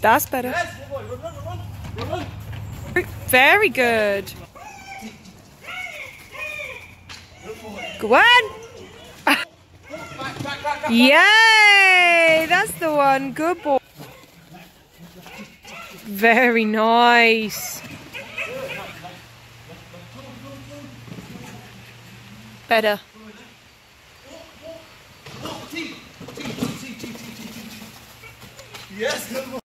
That's better. Very good. Go on. Yay! That's the one. Good boy. Very nice. Better. Yes.